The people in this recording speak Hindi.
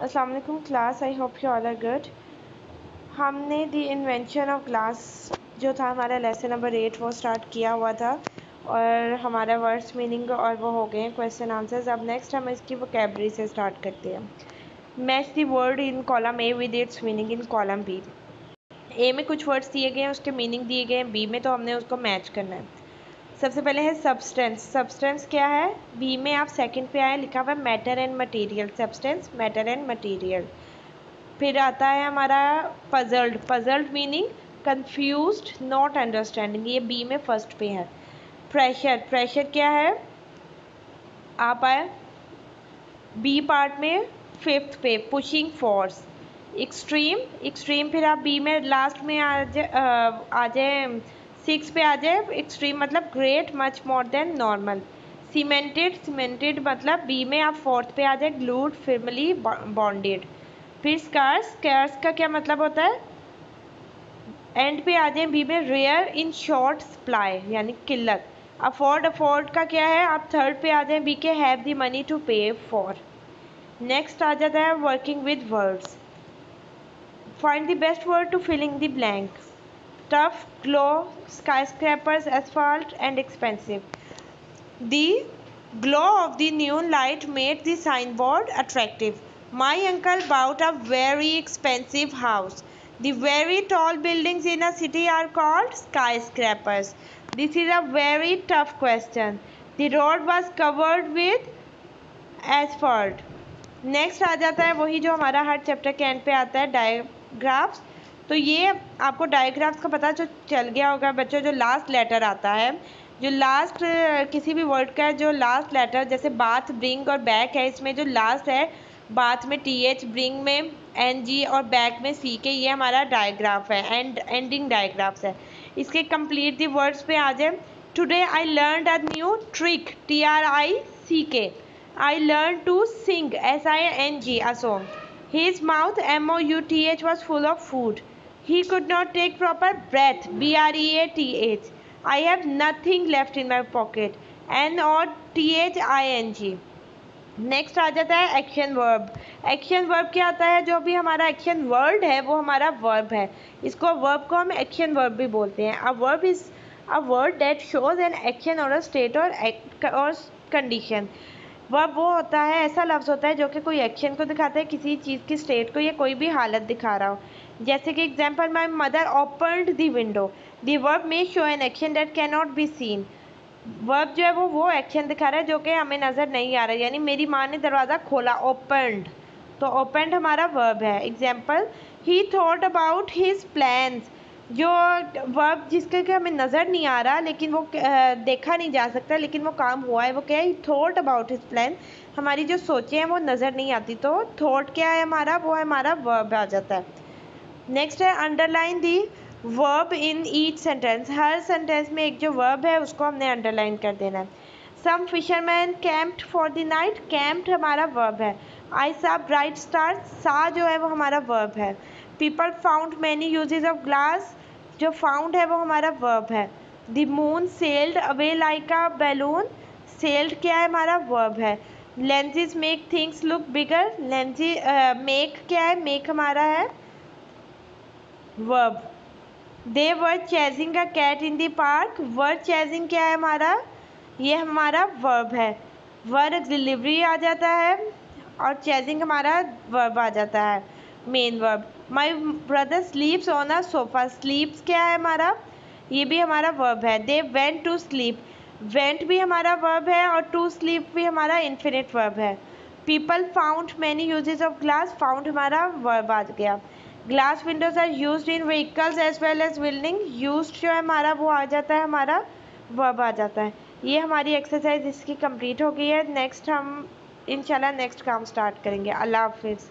वालेकुम class I hope you all are good हमने दी इन्वेंशन ऑफ़ ग्लास जो था हमारा लेसन नंबर एट वो स्टार्ट किया हुआ था। और हमारा वर्ड्स मीनिंग और वो हो गए क्वेश्चन आंसर्स अब नेक्स्ट हम इसकी वोकेबलरी से स्टार्ट करते हैं। Match the word in column A with its meaning in column B A में कुछ वर्ड्स दिए गए हैं, उसके मीनिंग दिए गए हैं। बी में तो हमने उसको मैच करना है। सबसे पहले है सब्सटेंस सब्सटेंस क्या है? बी में आप सेकंड पे आए, लिखा हुआ है matter and material substance matter and material फिर आता है हमारा puzzled puzzled meaning confused not understanding ये बी में फ़र्स्ट पे है. प्रेशर प्रेशर क्या है? आप आए बी पार्ट में फिफ्थ पे पुशिंग फोर्स एक्सट्रीम एक्सट्रीम फिर आप बी में लास्ट में आ जाए आ जाए सिक्स पे आ जाए एक्सट्रीम मतलब great much more than normal cemented cemented मतलब बी में आप फोर्थ पे आ जाए ग्लूड फिरमली बॉन्डेड फिर स्कार्स स्कार्स का क्या मतलब होता है? एंड पे आ जाए बी में रेयर इन शॉर्ट सप्लाई यानी किल्लत अफोर्ड अफोर्ड का क्या है? आप थर्ड पे आ जाए बी के have the money to pay for next आ जाता है working with words find the best word to filling the blank tough, glow, skyscrapers, asphalt, and expensive. The glow of the neon light made the signboard attractive. My uncle bought a very expensive house. The very tall buildings in a city are called skyscrapers. This is a very tough question. The road was covered with asphalt. Next आ जाता है वही जो हमारा हर चैप्टर के एंड पे आता है डायग्राफ्स तो ये आपको डायग्राफ्स का पता जो चल गया होगा बच्चों, जो लास्ट लेटर आता है, जो लास्ट किसी भी वर्ड का जो लास्ट लेटर जैसे बाथ ब्रिंग और बैक है, इसमें जो लास्ट है बाथ में टी एच ब्रिंग में एन जी और बैक में सी के, ये हमारा डायग्राफ है एंड एंडिंग डायग्राफ्स है। इसके कंप्लीट दी वर्ड्स पे आ जाए। Today I learn a new trick T R I C K I learn to sing S I N G a song his mouth M O U T H was full of food He could not take proper breath. B R E A T H. I have nothing left in my pocket. N O T H I N G. Next आ जाता है एक्शन वर्ब एक्शन वर्ब क्या आता है जो भी हमारा एक्शन वर्ड है, वो हमारा वर्ब है इसको वर्ब को हम एक्शन वर्ब भी बोलते हैं a verb is a word that shows an action और अ स्टेट और और कंडीशन वर्ब वो होता है, ऐसा लफ्ज़ होता है जो कि कोई एक्शन को दिखाता है, किसी चीज़ की स्टेट को या कोई भी हालत दिखा रहा हो जैसे कि example my mother open the window the verb may show an action that can not be seen verb जो है वो वो एक्शन दिखा रहा है जो कि हमें नज़र नहीं आ रहा है। यानी मेरी माँ ने दरवाज़ा खोला ओपनड तो ओपनड हमारा वर्ब है। Example he thought about his plans जो वर्ब जिसके कि हमें नज़र नहीं आ रहा, लेकिन वो देखा नहीं जा सकता, लेकिन वो काम हुआ है, वो क्या है थॉट अबाउट हिज प्लान हमारी जो सोचें हैं वो नज़र नहीं आती तो थॉट क्या है हमारा? वो हमारा वर्ब आ जाता है। नेक्स्ट है underline the verb in each sentence her sentence में एक जो वर्ब है, उसको हमने अंडरलाइन कर देना है। Some fisherman camped for the night camped हमारा वर्ब है। आई सा ब्राइट स्टार सा जो है, वो हमारा वर्ब है। People found many uses of glass जो फाउंड है, वो हमारा वर्ब है। The moon sailed away like a balloon sailed क्या है, हमारा वर्ब है। Lenses make things look bigger lenses make क्या है? मेक हमारा है। Verb they were chasing a cat in the park verb chasing क्या है हमारा? ये हमारा वर्ब है। वर्ब डिलीवरी आ जाता है और चेजिंग हमारा वर्ब आ जाता है। Main verb my brother sleeps on a sofa sleeps क्या है हमारा? ये भी हमारा वर्ब है। They went to sleep went भी हमारा वर्ब है और टू स्लीप भी हमारा इन्फिनिट वर्ब है। People found many uses of glass found हमारा वर्ब आ गया। Glass windows are use in vehicles as well as building use जो है हमारा, वो आ जाता है हमारा वर्ब आ जाता है। ये हमारी एक्सरसाइज इसकी कंप्लीट हो गई है। नेक्स्ट हम, इंशाल्लाह नेक्स्ट काम स्टार्ट करेंगे। अल्लाह हाफिज़।